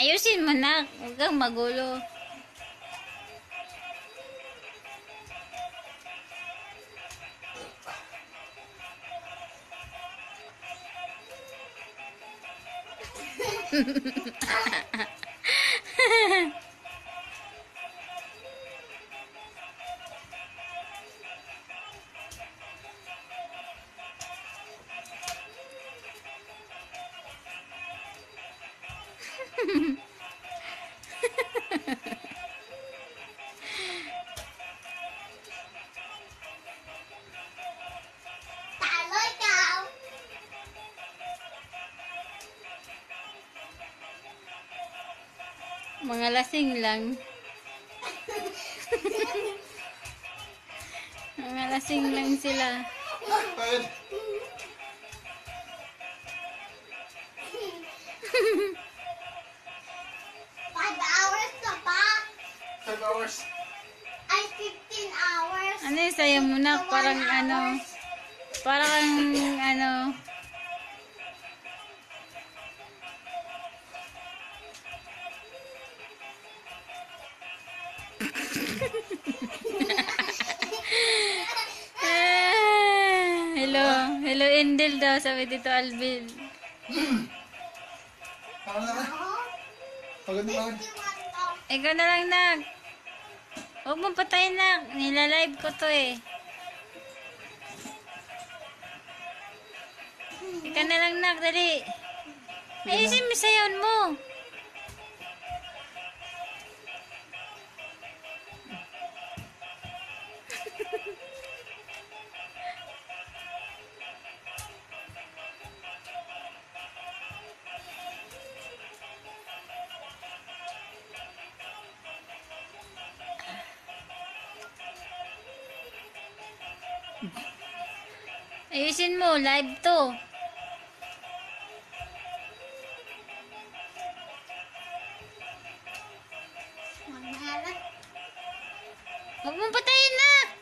Ayusin mo na. Huwag kang magulo. Talo ikaw. Mga lasing lang. Mga lasing lang sila. Ayun. 12 hours. Ay, 15 hours. Ano, sayo mo na. Parang ano, parang ano, ah, Hello. Hello, Endel daw. Sabi dito, Alvin. Na pagod. Ikaw na lang, Nag. Huwag mong patayin, Nak. Nilalive ko to eh. Ikaw na lang, Nak. Dali. Ayusin mo sayon mo. Ayusin mo. Live to. Huwag mong patayin, Nak.